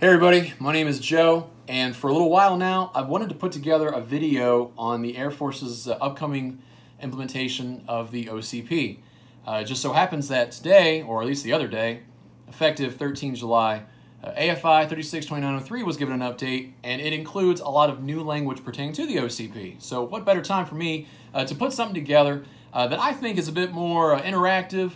Hey everybody, my name is Joe, and for a little while now, I've wanted to put together a video on the Air Force's uh, upcoming implementation of the OCP. Uh, it just so happens that today, or at least the other day, effective 13 July, uh, AFI 362903 was given an update, and it includes a lot of new language pertaining to the OCP. So what better time for me uh, to put something together uh, that I think is a bit more uh, interactive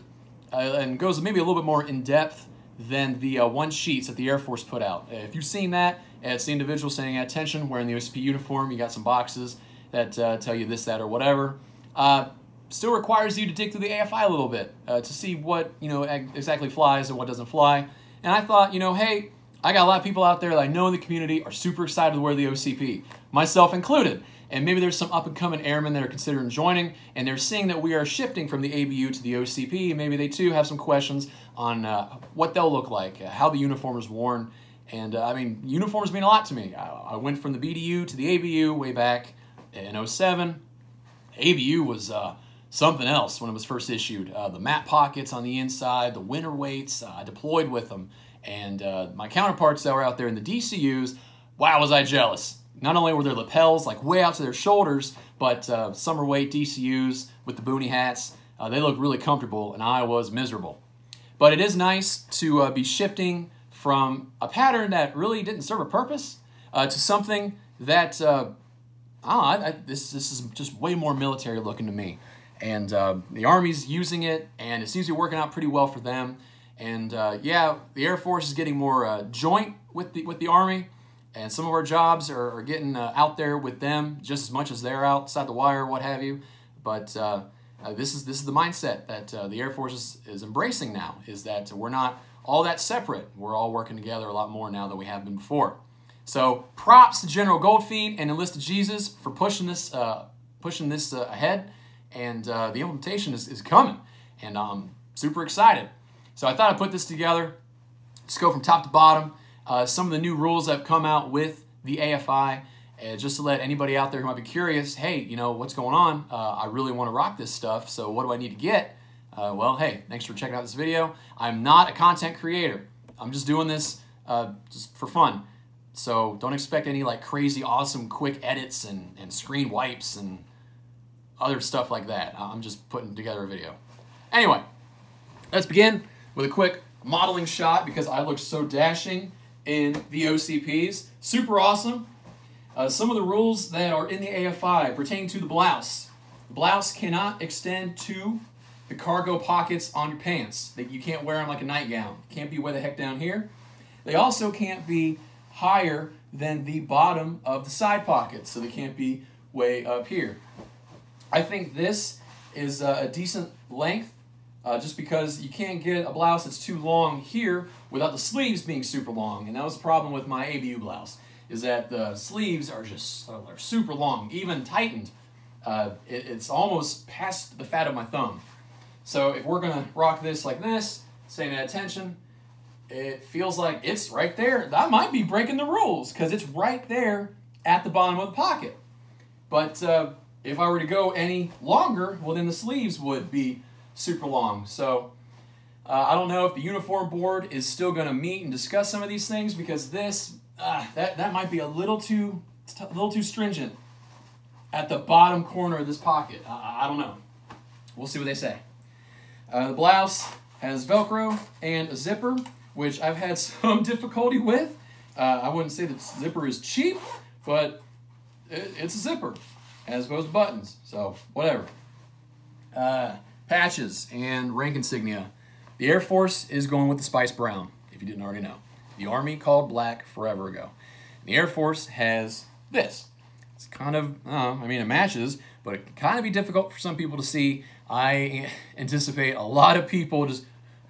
and goes maybe a little bit more in depth than the uh, one sheets that the Air Force put out. If you've seen that, it's the individual standing at attention wearing the OCP uniform. You got some boxes that uh, tell you this, that, or whatever. Uh, still requires you to dig through the AFI a little bit uh, to see what you know exactly flies and what doesn't fly. And I thought, you know, hey, I got a lot of people out there that I know in the community are super excited to wear the OCP, myself included and maybe there's some up and coming airmen that are considering joining, and they're seeing that we are shifting from the ABU to the OCP, and maybe they too have some questions on uh, what they'll look like, uh, how the uniform is worn, and uh, I mean, uniforms mean a lot to me. I, I, went from the BDU to the ABU way back in 07. ABU was uh, something else when it was first issued. Uh, the map pockets on the inside, the winter weights, uh, I deployed with them, and my counterparts that were out there in the DCUs, wow, was I jealous not only were their lapels like way out to their shoulders, but uh, summer weight DCUs with the boonie hats, uh, they look really comfortable, and I was miserable. But it is nice to uh, be shifting from a pattern that really didn't serve a purpose uh, to something that, uh, I, I, this, this is just way more military looking to me. And uh, the Army's using it, and it seems to be working out pretty well for them. And yeah, the Air Force is getting more joint with the, with the Army and some of our jobs are, are getting uh, out there with them just as much as they're outside the wire, what have you. But uh, uh, this is this is the mindset that uh, the Air Force is, is embracing now. Is that we're not all that separate. We're all working together a lot more now than we have been before. So props to General Goldfein and Enlisted Jesus for pushing this uh, pushing this ahead, and the implementation is, is coming, and I'm super excited. So I thought I'd put this together. Just go from top to bottom uh, some of the new rules that have come out with the AFI. Uh, just to let anybody out there who might be curious, hey, you know, what's going on? Uh, I really want to rock this stuff, so what do I need to get? Uh, well, hey, thanks for checking out this video. I'm not a content creator. I'm just doing this uh, just for fun. So don't expect any like crazy, awesome, quick edits and, and screen wipes and other stuff like that. I'm just putting together a video. Anyway, let's begin with a quick modeling shot because I look so dashing in the OCPs. Super awesome. Uh, some of the rules that are in the AFI pertain to the blouse. The blouse cannot extend to the cargo pockets on your pants. That you can't wear them like a nightgown. Can't be way the heck down here. They also can't be higher than the bottom of the side pockets, so they can't be way up here. I think this is a decent length uh, just because you can't get a blouse that's too long here without the sleeves being super long. And that was the problem with my ABU blouse, is that the sleeves are just are super long, even tightened. Uh, it, it's almost past the fat of my thumb. So if we're gonna rock this like this, at attention, it feels like it's right there. That might be breaking the rules because it's right there at the bottom of the pocket. But uh, if I were to go any longer, well then the sleeves would be super long. So uh, I don't know if the uniform board is still going to meet and discuss some of these things because this uh, that that might be a little too a little too stringent at the bottom corner of this pocket. I, I don't know. We'll see what they say. Uh, the blouse has Velcro and a zipper, which I've had some difficulty with. Uh, I wouldn't say the zipper is cheap, but it, it's a zipper as opposed to buttons. So whatever. Patches and rank insignia. The Air Force is going with the Spice Brown, if you didn't already know. The Army called black forever ago. The Air Force has this. It's kind of, uh, I mean, it matches, but it can kind of be difficult for some people to see. I anticipate a lot of people just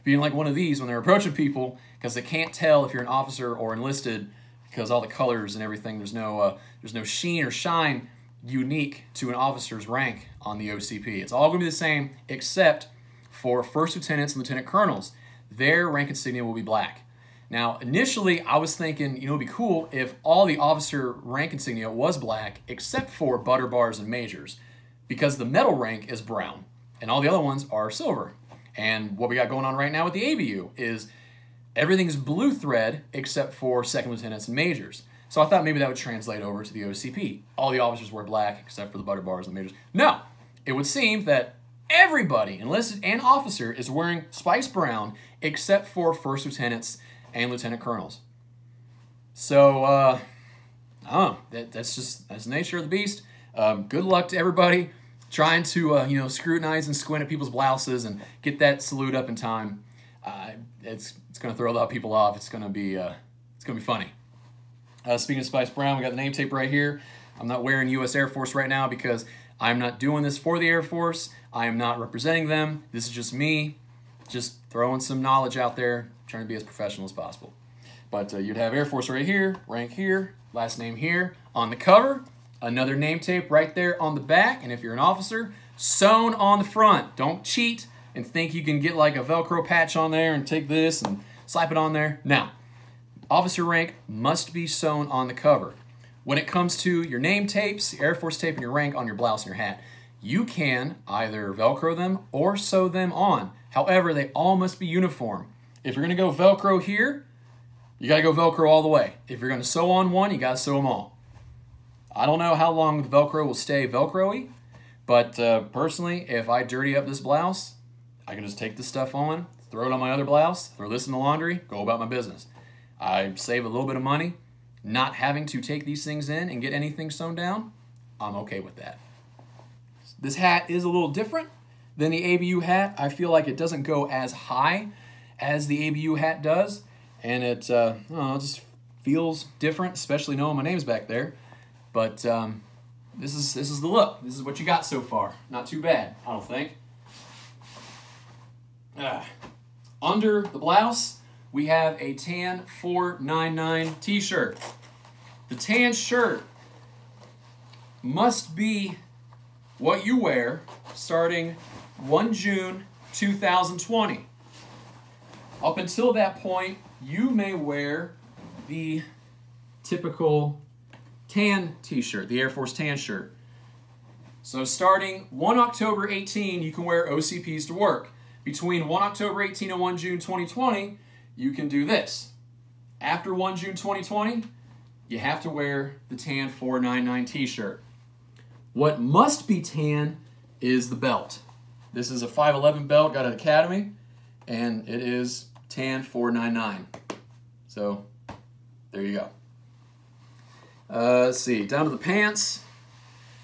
being like one of these when they're approaching people because they can't tell if you're an officer or enlisted because all the colors and everything, there's no, uh, there's no sheen or shine unique to an officer's rank on the OCP. It's all going to be the same except for first lieutenants and lieutenant colonels. Their rank insignia will be black. Now, initially, I was thinking, you know, it'd be cool if all the officer rank insignia was black except for butter bars and majors because the metal rank is brown and all the other ones are silver. And what we got going on right now with the ABU is everything's blue thread except for second lieutenants and majors. So I thought maybe that would translate over to the OCP. All the officers wear black except for the butter bars and the majors. No, it would seem that everybody, enlisted and officer, is wearing spice brown except for first lieutenants and lieutenant colonels. So, uh, oh, that, that's just that's the nature of the beast. Um, good luck to everybody trying to uh, you know scrutinize and squint at people's blouses and get that salute up in time. Uh, it's it's going to throw a lot of people off. It's going to be uh, it's going to be funny. Uh, speaking of Spice Brown, we got the name tape right here. I'm not wearing U.S. Air Force right now because I'm not doing this for the Air Force. I am not representing them. This is just me, just throwing some knowledge out there, trying to be as professional as possible. But uh, you'd have Air Force right here, rank here, last name here. On the cover, another name tape right there on the back. And if you're an officer, sewn on the front. Don't cheat and think you can get like a Velcro patch on there and take this and slap it on there. Now, officer rank must be sewn on the cover. When it comes to your name tapes, Air Force tape, and your rank on your blouse and your hat, you can either Velcro them or sew them on. However, they all must be uniform. If you're going to go Velcro here, you got to go Velcro all the way. If you're going to sew on one, you got to sew them all. I don't know how long the Velcro will stay Velcro-y, but uh, personally, if I dirty up this blouse, I can just take this stuff on, throw it on my other blouse, throw this in the laundry, go about my business. I save a little bit of money, not having to take these things in and get anything sewn down. I'm okay with that. This hat is a little different than the ABU hat. I feel like it doesn't go as high as the ABU hat does, and it, uh, know, it just feels different, especially knowing my name's back there. But um, this is this is the look. This is what you got so far. Not too bad, I don't think. Ah. Under the blouse, we have a tan 499 t-shirt. The tan shirt must be what you wear starting 1 June 2020. Up until that point, you may wear the typical tan t-shirt, the Air Force tan shirt. So starting 1 October 18, you can wear OCPs to work. Between 1 October 18 and 1 June 2020, you can do this. After 1 June 2020, you have to wear the tan 499 t-shirt. What must be tan is the belt. This is a 511 belt, got at Academy, and it is tan 499. So there you go. Uh, let's see, down to the pants.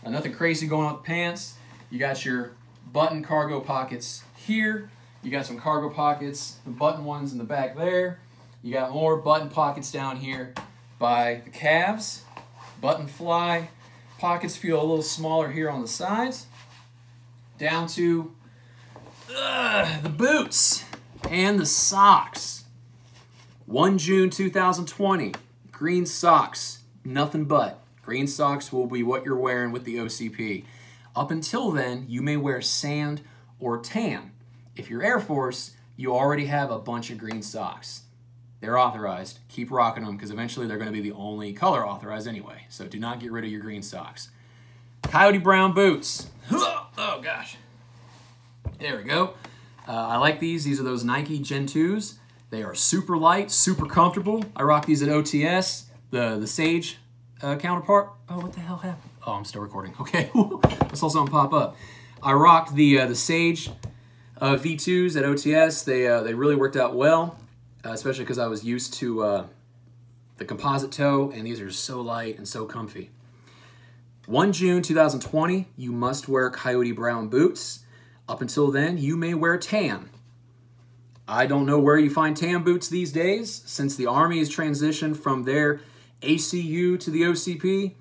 Uh, nothing crazy going on with the pants. You got your button cargo pockets here. You got some cargo pockets, the button ones in the back there. You got more button pockets down here by the calves. Button fly. Pockets feel a little smaller here on the sides. Down to uh, the boots and the socks. 1 June 2020, green socks nothing but. Green socks will be what you're wearing with the OCP. Up until then, you may wear sand or tan. If you're Air Force, you already have a bunch of green socks. They're authorized. Keep rocking them because eventually they're going to be the only color authorized anyway. So do not get rid of your green socks. Coyote brown boots. Oh gosh. There we go. Uh, I like these. These are those Nike Gen 2s. They are super light, super comfortable. I rock these at OTS the the Sage uh, counterpart. Oh, what the hell happened? Oh, I'm still recording. Okay, I saw something pop up. I rocked the uh, the Sage uh, V2s at OTS. They uh, they really worked out well, uh, especially because I was used to uh, the composite toe, and these are so light and so comfy. 1 June 2020, you must wear coyote brown boots. Up until then, you may wear tan. I don't know where you find tan boots these days, since the Army has transitioned from their ACU to the OCP,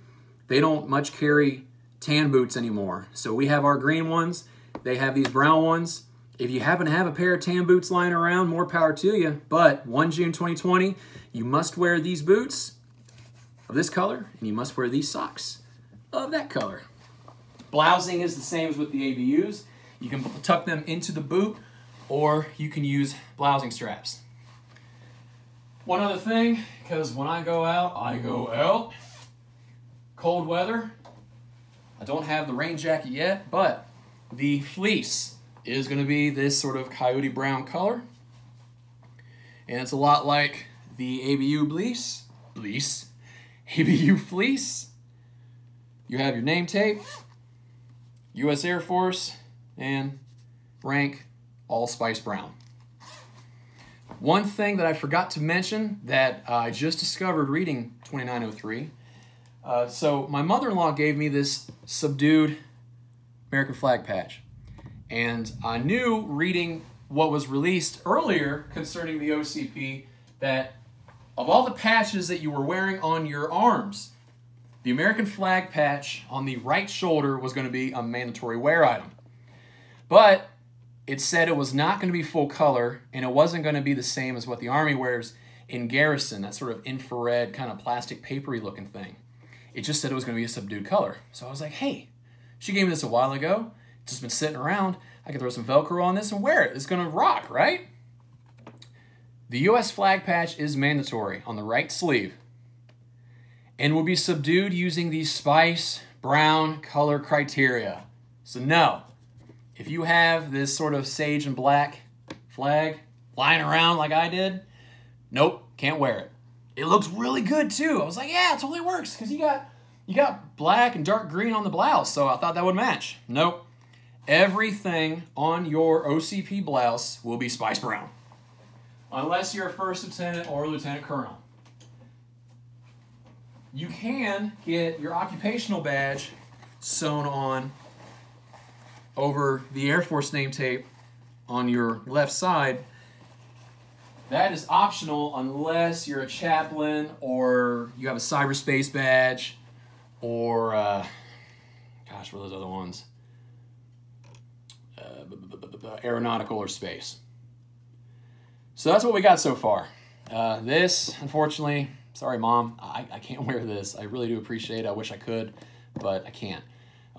they don't much carry tan boots anymore. So we have our green ones. They have these brown ones. If you happen to have a pair of tan boots lying around, more power to you. But 1 June 2020, you must wear these boots of this color, and you must wear these socks of that color. Blousing is the same as with the ABUs. You can tuck them into the boot, or you can use blousing straps. One other thing, because when I go out, I go out. Cold weather. I don't have the rain jacket yet, but the fleece is going to be this sort of coyote brown color. And it's a lot like the ABU Bleece, ABU Fleece. You have your name tape, U.S. Air Force, and rank all spice brown. One thing that I forgot to mention that I just discovered reading 2903. Uh, so my mother-in-law gave me this subdued American flag patch. And I knew reading what was released earlier concerning the OCP that of all the patches that you were wearing on your arms, the American flag patch on the right shoulder was going to be a mandatory wear item. But it said it was not going to be full color and it wasn't going to be the same as what the Army wears in garrison, that sort of infrared kind of plastic papery looking thing. It just said it was going to be a subdued color. So I was like, hey, she gave me this a while ago. Just been sitting around. I can throw some Velcro on this and wear it. It's to rock, right? The U.S. flag patch is mandatory on the right sleeve and will be subdued using the spice brown color criteria. So no, if you have this sort of sage and black flag lying around like I did, nope, can't wear it. It looks really good too. I was like, yeah, it totally works because you got you got black and dark green on the blouse, so I thought that would match. Nope. Everything on your OCP blouse will be spice brown. Unless you're a first lieutenant or lieutenant colonel. You can get your occupational badge sewn on over the Air Force name tape on your left side. That is optional unless you're a chaplain or you have a cyberspace badge or, uh, gosh, what are those other ones? Aeronautical or space. So that's what we got so far. Uh, this, unfortunately, sorry, Mom, I, I can't wear this. I really do appreciate it. I wish I could, but I can't.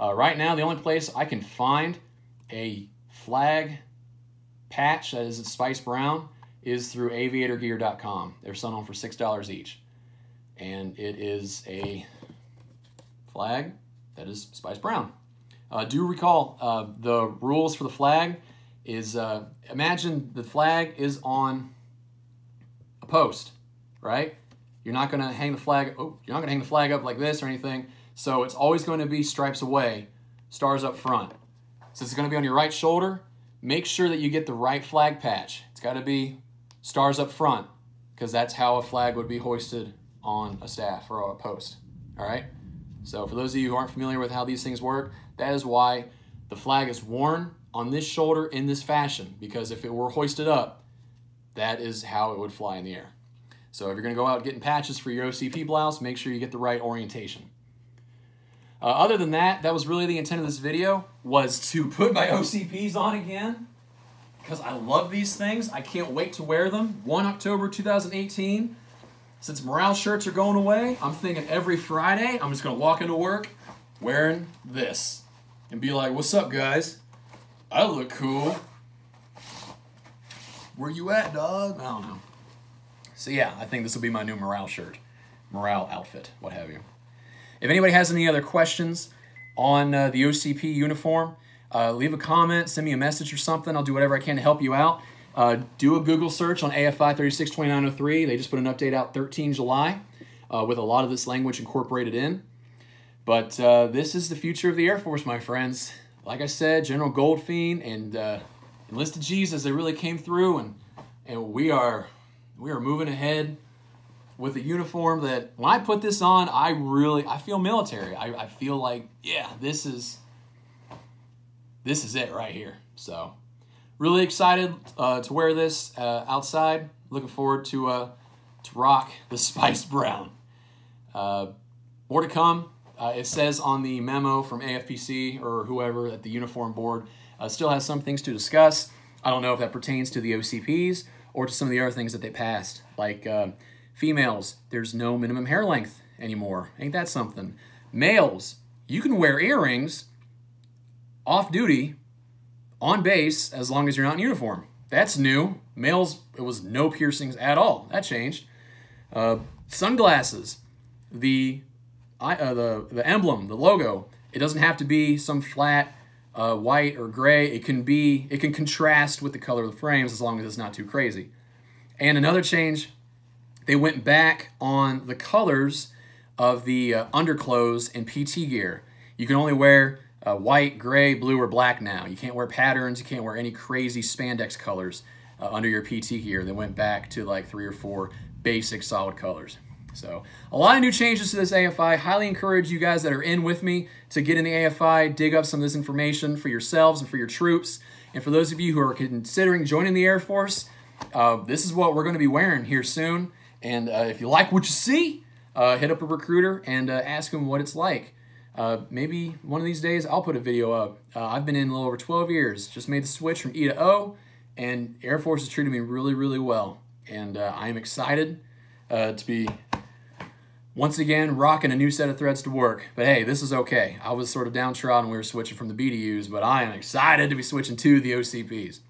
Uh, right now, the only place I can find a flag patch that is Spice Brown is through aviatorgear.com. They're selling for $6 each. And it is a flag that is Spice Brown. Uh, do recall uh, the rules for the flag is uh, imagine the flag is on a post, right? You're not going to hang the flag. Oh, you're not going to hang the flag up like this or anything. So it's always going to be stripes away, stars up front. So it's going to be on your right shoulder. Make sure that you get the right flag patch. It's got to be stars up front because that's how a flag would be hoisted on a staff or a post. All right. So for those of you who aren't familiar with how these things work, that is why the flag is worn on this shoulder in this fashion because if it were hoisted up, that is how it would fly in the air. So if you're going to go out getting patches for your OCP blouse, make sure you get the right orientation. Uh, other than that, that was really the intent of this video, was to put my OCPs on again because I love these things. I can't wait to wear them. 1 October 2018. Since morale shirts are going away, I'm thinking every Friday I'm just going to walk into work wearing this and be like, what's up, guys? I look cool. Where you at, dog? I don't know. So yeah, I think this will be my new morale shirt, morale outfit, what have you. If anybody has any other questions on uh, the OCP uniform, uh, leave a comment, send me a message or something. I'll do whatever I can to help you out. Uh, do a Google search on AFI 362903. They just put an update out 13 July uh, with a lot of this language incorporated in. But uh, this is the future of the Air Force, my friends. Like I said, General Goldfein and uh, enlisted Jesus, they really came through, and and we are we are moving ahead with a uniform that when I put this on, I really I feel military. I, I feel like yeah, this is this is it right here. So really excited uh, to wear this uh, outside. Looking forward to uh, to rock the spice brown. Uh, more to come. Uh, it says on the memo from AFPC or whoever at the uniform board uh, still has some things to discuss. I don't know if that pertains to the OCPs or to some of the other things that they passed, like uh, females, there's no minimum hair length anymore. Ain't that something? Males, you can wear earrings off duty on base as long as you're not in uniform. That's new. Males, it was no piercings at all. That changed. Uh, sunglasses, the uh, the the emblem, the logo. It doesn't have to be some flat uh, white or gray. It can be it can contrast with the color of the frames as long as it's not too crazy. And another change, they went back on the colors of the uh, underclothes and PT gear. You can only wear uh, white, gray, blue, or black now. You can't wear patterns. You can't wear any crazy spandex colors uh, under your PT gear. They went back to like three or four basic solid colors. So a lot of new changes to this AFI. Highly encourage you guys that are in with me to get in the AFI, dig up some of this information for yourselves and for your troops. And for those of you who are considering joining the Air Force, uh, this is what we're going to be wearing here soon. And uh, if you like what you see, uh, hit up a recruiter and uh, ask them what it's like. Uh, maybe one of these days I'll put a video up. Uh, I've been in a little over 12 years, just made the switch from E to O, and Air Force has treated me really, really well. And I am excited to be once again rocking a new set of threads to work. But hey, this is okay. I was sort of downtrodden. We were switching from the BDUs, but I am excited to be switching to the OCPs.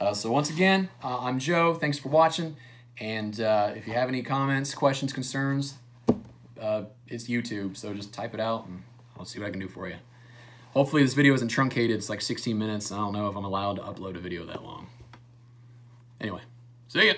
Uh, so once again, uh, I'm Joe. Thanks for watching. And uh, if you have any comments, questions, concerns, uh, it's YouTube. So just type it out and I'll see what I can do for you. Hopefully this video isn't truncated. It's like 16 minutes. I don't know if I'm allowed to upload a video that long. Anyway, see ya.